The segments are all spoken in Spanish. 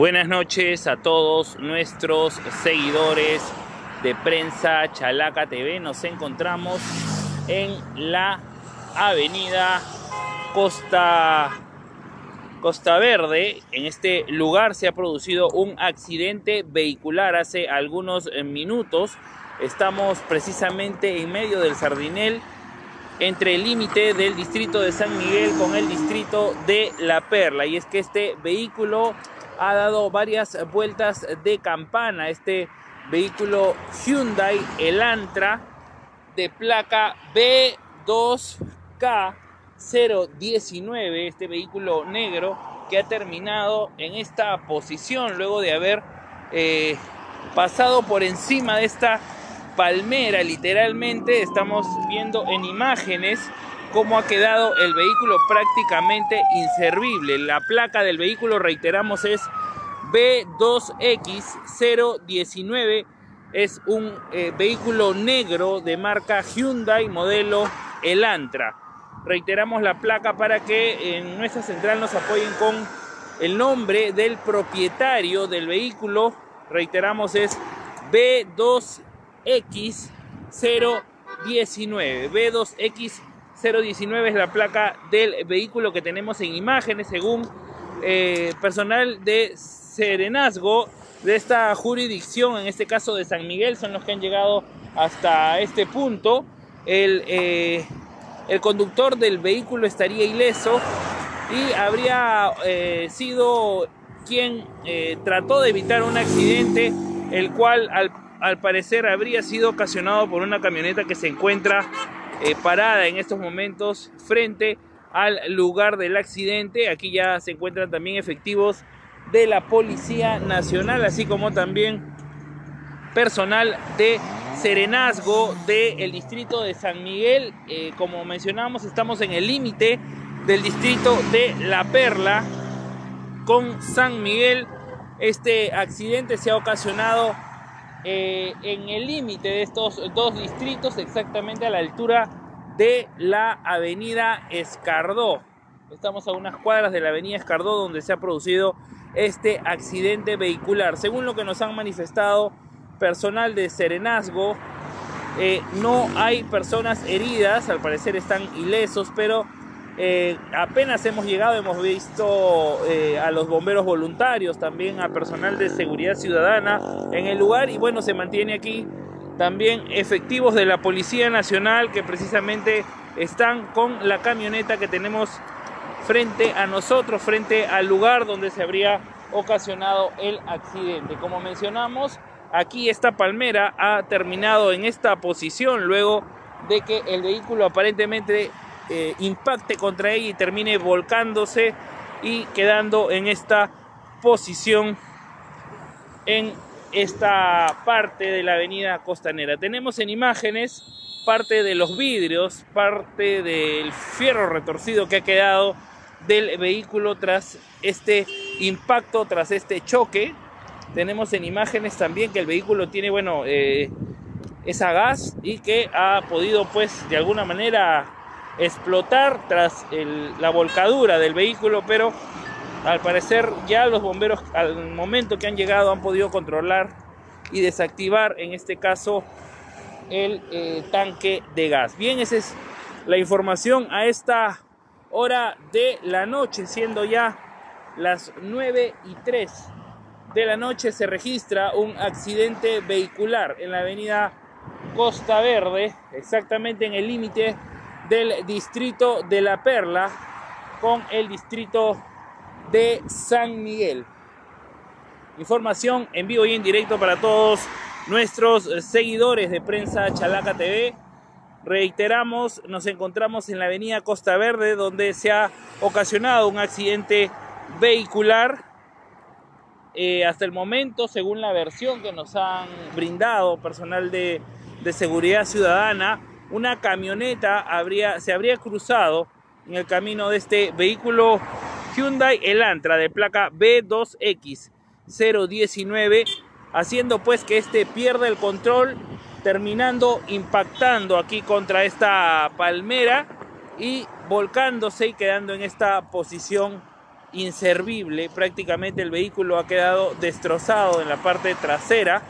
Buenas noches a todos nuestros seguidores de Prensa Chalaca TV. Nos encontramos en la avenida Costa, Costa Verde. En este lugar se ha producido un accidente vehicular hace algunos eh, minutos. Estamos precisamente en medio del Sardinel entre el límite del distrito de San Miguel con el distrito de La Perla. Y es que este vehículo ha dado varias vueltas de campana. Este vehículo Hyundai Elantra de placa B2K019, este vehículo negro que ha terminado en esta posición luego de haber eh, pasado por encima de esta palmera, literalmente estamos viendo en imágenes cómo ha quedado el vehículo prácticamente inservible. La placa del vehículo, reiteramos, es B2X019. Es un eh, vehículo negro de marca Hyundai modelo Elantra. Reiteramos la placa para que en nuestra central nos apoyen con el nombre del propietario del vehículo. Reiteramos es B2 X019. B2X019 es la placa del vehículo que tenemos en imágenes según eh, personal de serenazgo de esta jurisdicción, en este caso de San Miguel, son los que han llegado hasta este punto. El, eh, el conductor del vehículo estaría ileso y habría eh, sido quien trató de evitar un accidente, el cual al al parecer habría sido ocasionado por una camioneta que se encuentra eh, parada en estos momentos frente al lugar del accidente. Aquí ya se encuentran también efectivos de la Policía Nacional, así como también personal de Serenazgo del distrito de San Miguel. Eh, como mencionamos, estamos en el límite del distrito de La Perla con San Miguel. Este accidente se ha ocasionado eh, en el límite de estos dos distritos, exactamente a la altura de la avenida Escardó. Estamos a unas cuadras de la avenida Escardó donde se ha producido este accidente vehicular. Según lo que nos han manifestado personal de Serenazgo, eh, no hay personas heridas, al parecer están ilesos, pero eh, apenas hemos llegado, hemos visto eh, a los bomberos voluntarios, también a personal de seguridad ciudadana en el lugar y bueno, se mantiene aquí también efectivos de la Policía Nacional que precisamente están con la camioneta que tenemos frente a nosotros, frente al lugar donde se habría ocasionado el accidente. Como mencionamos, aquí esta palmera ha terminado en esta posición luego de que el vehículo aparentemente eh, impacte contra ella y termine volcándose y quedando en esta posición en esta parte de la avenida costanera. Tenemos en imágenes parte de los vidrios, parte del fierro retorcido que ha quedado del vehículo tras este impacto, tras este choque. Tenemos en imágenes también que el vehículo tiene, bueno, eh, esa gas y que ha podido pues de alguna manera explotar tras la volcadura del vehículo, pero al parecer ya los bomberos al momento que han llegado han podido controlar y desactivar en este caso el eh, tanque de gas. Bien, esa es la información a esta hora de la noche, siendo ya las 9 y 3 de la noche se registra un accidente vehicular en la avenida Costa Verde, exactamente en el límite del distrito de La Perla con el distrito de San Miguel. Información en vivo y en directo para todos nuestros seguidores de Prensa Chalaca TV. Reiteramos, nos encontramos en la avenida Costa Verde donde se ha ocasionado un accidente vehicular. Eh, hasta el momento, según la versión que nos han brindado personal de seguridad ciudadana, una camioneta habría, se habría cruzado en el camino de este vehículo Hyundai Elantra de placa B2X019, haciendo pues que este pierda el control, terminando impactando aquí contra esta palmera y volcándose y quedando en esta posición inservible, prácticamente el vehículo ha quedado destrozado en la parte trasera.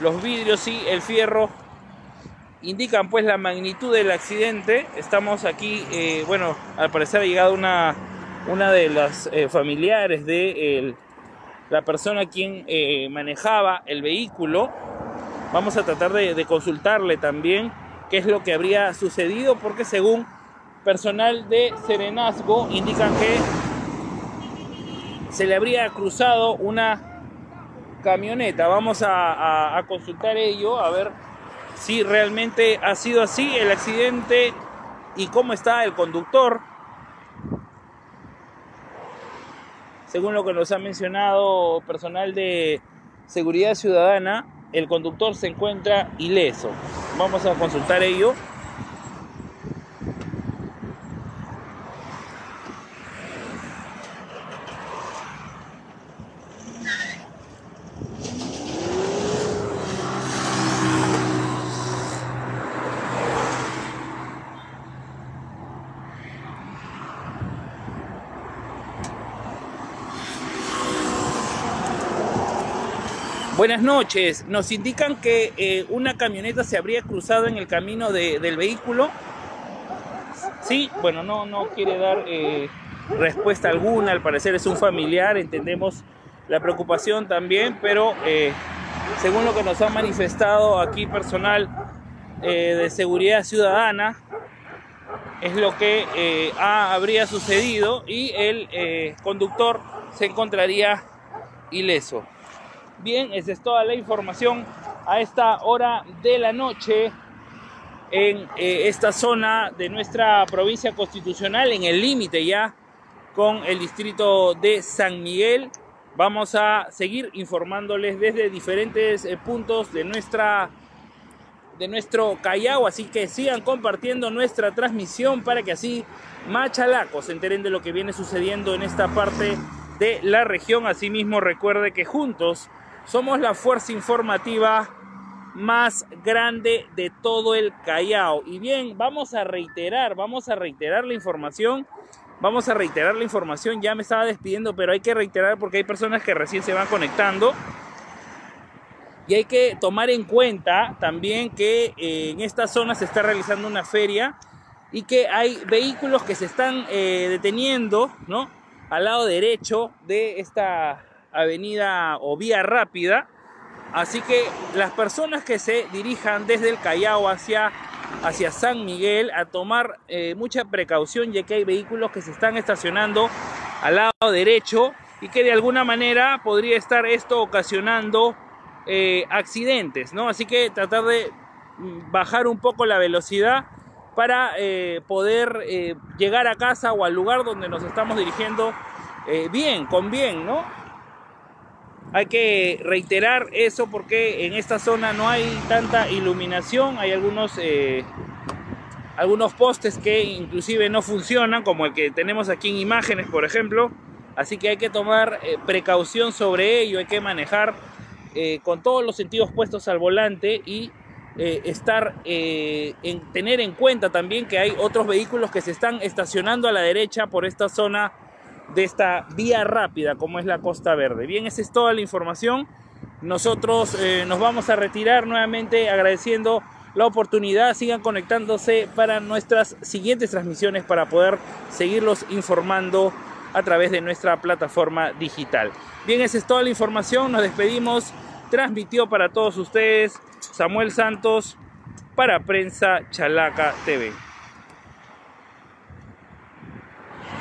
Los vidrios y el fierro indican pues la magnitud del accidente. Estamos aquí, eh, bueno, al parecer ha llegado una, una de las eh, familiares de la persona quien eh, manejaba el vehículo. Vamos a tratar de, de consultarle también qué es lo que habría sucedido, porque según personal de Serenazgo indican que se le habría cruzado una camioneta. Vamos a, consultar ello, a ver si realmente ha sido así el accidente y cómo está el conductor. Según lo que nos ha mencionado personal de seguridad ciudadana, el conductor se encuentra ileso. Vamos a consultar ello. Buenas noches. Nos indican que eh, una camioneta se habría cruzado en el camino del vehículo. Sí, bueno, no, no quiere dar eh, respuesta alguna. Al parecer es un familiar. Entendemos la preocupación también, pero eh, según lo que nos ha manifestado aquí personal de seguridad ciudadana, es lo que habría sucedido y el conductor se encontraría ileso. Bien, esa es toda la información a esta hora de la noche en eh, esta zona de nuestra provincia constitucional, en el límite ya con el distrito de San Miguel. Vamos a seguir informándoles desde diferentes eh, puntos de nuestra de nuestro Callao, así que sigan compartiendo nuestra transmisión para que así machalacos se enteren de lo que viene sucediendo en esta parte de la región. Asimismo, recuerde que juntos somos la fuerza informativa más grande de todo el Callao. Y bien, vamos a reiterar, vamos a reiterar la información. Vamos a reiterar la información. Ya me estaba despidiendo, pero hay que reiterar porque hay personas que recién se van conectando. Y hay que tomar en cuenta también que eh, en esta zona se está realizando una feria y que hay vehículos que se están eh, deteniendo, ¿no? Al lado derecho de esta avenida o vía rápida. Así que las personas que se dirijan desde el Callao hacia, hacia San Miguel a tomar eh, mucha precaución ya que hay vehículos que se están estacionando al lado derecho y que de alguna manera podría estar esto ocasionando eh, accidentes, ¿no? Así que tratar de mm, bajar un poco la velocidad para eh, poder llegar a casa o al lugar donde nos estamos dirigiendo bien, con bien, ¿no? Hay que reiterar eso porque en esta zona no hay tanta iluminación, hay algunos, eh, algunos postes que inclusive no funcionan, como el que tenemos aquí en imágenes, por ejemplo. Así que hay que tomar eh, precaución sobre ello, hay que manejar eh, con todos los sentidos puestos al volante y estar en tener en cuenta también que hay otros vehículos que se están estacionando a la derecha por esta zona de esta vía rápida como es la Costa Verde. Bien, esa es toda la información. Nosotros eh, nos vamos a retirar nuevamente agradeciendo la oportunidad. Sigan conectándose para nuestras siguientes transmisiones para poder seguirlos informando a través de nuestra plataforma digital. Bien, esa es toda la información. Nos despedimos. Transmitió para todos ustedes Samuel Santos para Prensa Chalaca TV.